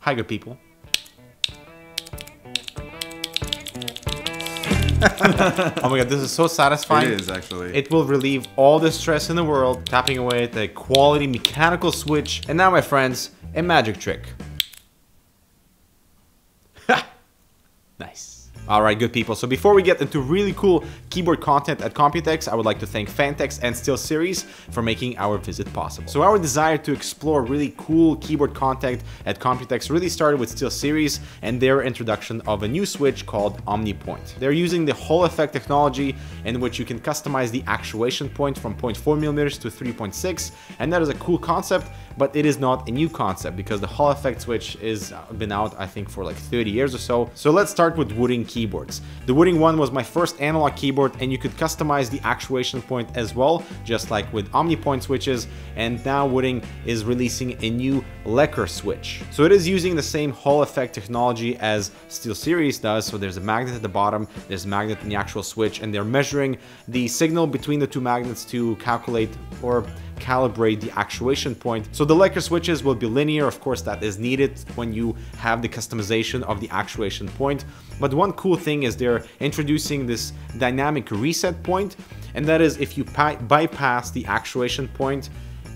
Hi, good people. oh my god, this is so satisfying. It is actually. It will relieve all the stress in the world, tapping away at a quality mechanical switch. And now, my friends, a magic trick. nice. Alright, good people. So before we get into really cool keyboard content at Computex, I would like to thank Phanteks and SteelSeries for making our visit possible. So our desire to explore really cool keyboard content at Computex really started with SteelSeries and their introduction of a new switch called OmniPoint. They're using the Hall effect technology in which you can customize the actuation point from 0.4mm to 3.6 and that is a cool concept but it is not a new concept because the Hall effect switch is uh, been out I think for like 30 years or so. So let's start with Wooting keyboards. The Wooting one was my first analog keyboard and you could customize the actuation point as well, just like with OmniPoint switches. And now Wooting is releasing a new Lekker switch. So it is using the same Hall effect technology as SteelSeries does. So there's a magnet at the bottom, there's a magnet in the actual switch, and they're measuring the signal between the two magnets to calculate or calibrate the actuation point. So the Lekker switches will be linear, of course that is needed when you have the customization of the actuation point. But one cool thing is they're introducing this dynamic reset point, and that is if you bypass the actuation point,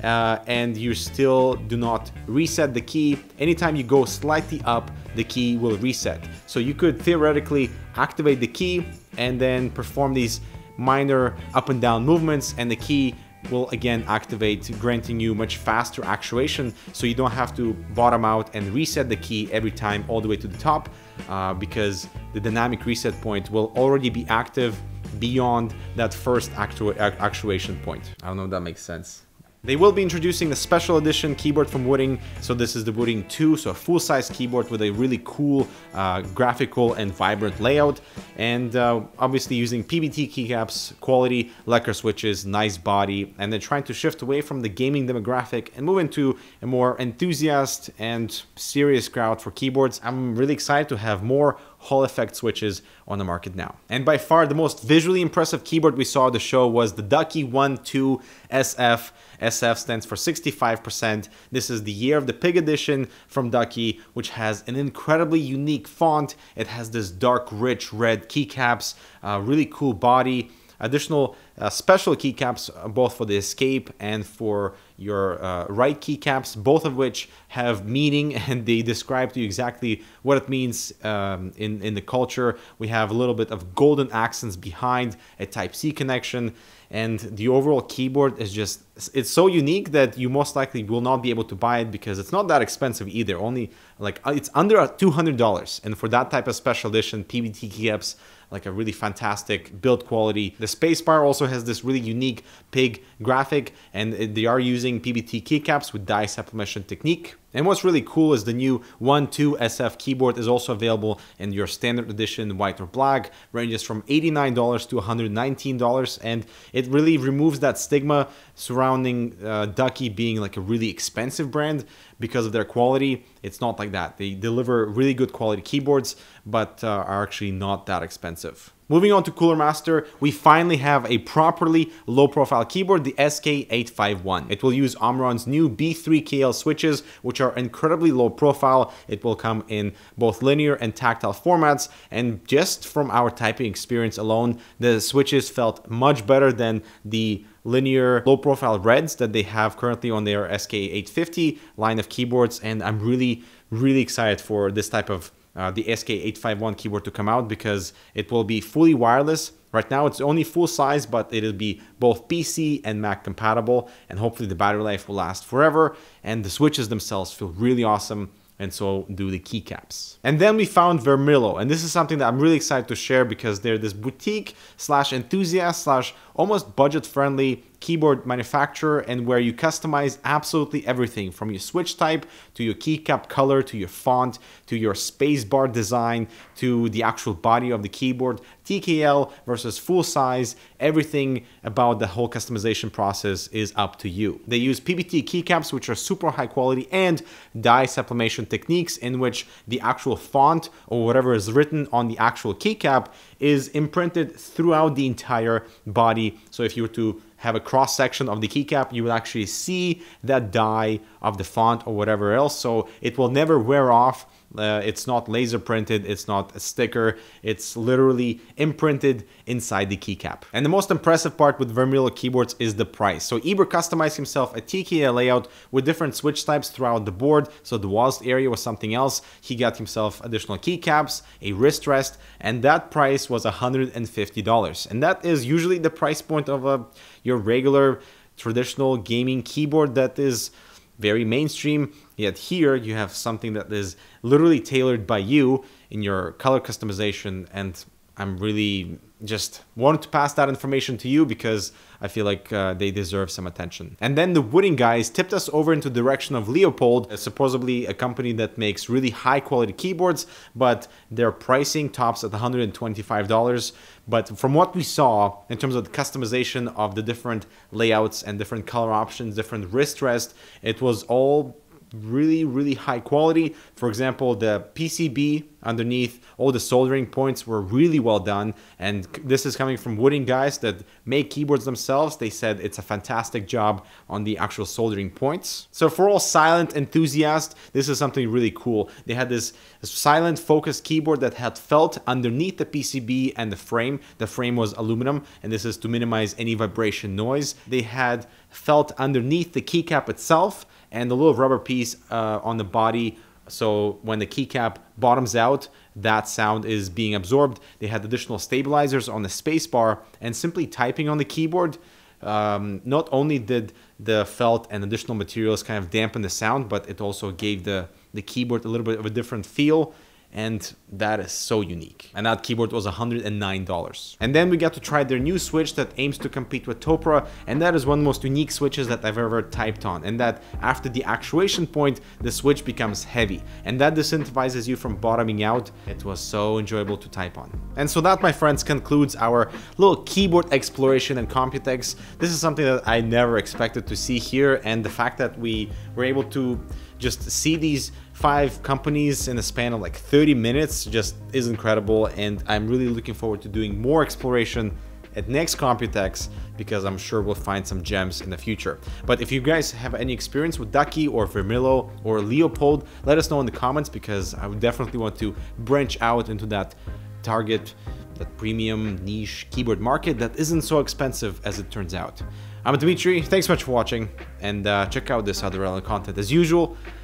uh, and you still do not reset the key, anytime you go slightly up, the key will reset. So you could theoretically activate the key and then perform these minor up and down movements and the key will again activate, granting you much faster actuation so you don't have to bottom out and reset the key every time all the way to the top uh, because the dynamic reset point will already be active beyond that first actu actuation point. I don't know if that makes sense. They will be introducing a special edition keyboard from Wooting. So this is the Wooting 2, so a full-size keyboard with a really cool uh, graphical and vibrant layout. And uh, obviously using PBT keycaps, quality, Lekker switches, nice body, and then trying to shift away from the gaming demographic and move into a more enthusiast and serious crowd for keyboards. I'm really excited to have more Hall effect switches on the market now. And by far the most visually impressive keyboard we saw at the show was the Ducky 1-2 SF. SF stands for 65%. This is the Year of the Pig edition from Ducky, which has an incredibly unique font. It has this dark, rich red keycaps, uh, really cool body, additional uh, special keycaps uh, both for the escape and for your uh, right keycaps, both of which have meaning and they describe to you exactly what it means um, in, in the culture. We have a little bit of golden accents behind a Type-C connection and the overall keyboard is just it's so unique that you most likely will not be able to buy it because it's not that expensive either only like it's under $200 and for that type of special edition PBT keycaps like a really fantastic build quality. The spacebar also has this really unique pig graphic and they are using PBT keycaps with dye sublimation technique. And what's really cool is the new 1-2 SF keyboard is also available in your standard edition white or black, ranges from $89 to $119 and it really removes that stigma surrounding uh, Ducky being like a really expensive brand because of their quality. It's not like that. They deliver really good quality keyboards, but uh, are actually not that expensive. Moving on to Cooler Master, we finally have a properly low profile keyboard, the SK851. It will use Omron's new B3KL switches, which are incredibly low profile. It will come in both linear and tactile formats. And just from our typing experience alone, the switches felt much better than the linear low profile reds that they have currently on their SK850 line of keyboards. And I'm really, really excited for this type of uh, the SK851 keyboard to come out because it will be fully wireless. Right now it's only full size, but it'll be both PC and Mac compatible and hopefully the battery life will last forever and the switches themselves feel really awesome and so do the keycaps. And then we found Varmilo, and this is something that I'm really excited to share because they're this boutique slash enthusiast slash almost budget friendly keyboard manufacturer and where you customize absolutely everything from your switch type to your keycap color to your font to your spacebar design to the actual body of the keyboard TKL versus full size everything about the whole customization process is up to you. They use PBT keycaps which are super high quality and dye sublimation techniques in which the actual font or whatever is written on the actual keycap is imprinted throughout the entire body. So if you were to have a cross section of the keycap, you will actually see that dye of the font or whatever else. So it will never wear off uh, it's not laser printed, it's not a sticker, it's literally imprinted inside the keycap. And the most impressive part with Varmilo keyboards is the price. So Eber customized himself a TKL layout with different switch types throughout the board. So the WASD area was something else. He got himself additional keycaps, a wrist rest, and that price was $150. And that is usually the price point of a your regular traditional gaming keyboard that is very mainstream, yet here you have something that is literally tailored by you in your color customization and I'm really just wanted to pass that information to you because I feel like uh, they deserve some attention. And then the Wooting guys tipped us over into the direction of Leopold, supposedly a company that makes really high quality keyboards, but their pricing tops at $125. But from what we saw in terms of the customization of the different layouts and different color options, different wrist rest, it was all really, really high quality. For example, the PCB underneath, all the soldering points were really well done. And this is coming from Wooting guys that make keyboards themselves. They said it's a fantastic job on the actual soldering points. So for all silent enthusiasts, this is something really cool. They had this silent focused keyboard that had felt underneath the PCB and the frame. The frame was aluminum, and this is to minimize any vibration noise. They had felt underneath the keycap itself and the little rubber piece uh, on the body so when the keycap bottoms out, that sound is being absorbed. They had additional stabilizers on the spacebar and simply typing on the keyboard. Um, not only did the felt and additional materials kind of dampen the sound, but it also gave the, the keyboard a little bit of a different feel and that is so unique. And that keyboard was $109. And then we got to try their new switch that aims to compete with Topre, and that is one of the most unique switches that I've ever typed on, and that after the actuation point, the switch becomes heavy, and that disincentivizes you from bottoming out. It was so enjoyable to type on. And so that, my friends, concludes our little keyboard exploration in Computex. This is something that I never expected to see here, and the fact that we were able to just see these five companies in a span of like 30 minutes just is incredible and I'm really looking forward to doing more exploration at next Computex because I'm sure we'll find some gems in the future. But if you guys have any experience with Ducky or Varmilo or Leopold, let us know in the comments because I would definitely want to branch out into that target, that premium niche keyboard market that isn't so expensive as it turns out. I'm Dimitri, thanks so much for watching and uh, check out this other relevant content as usual.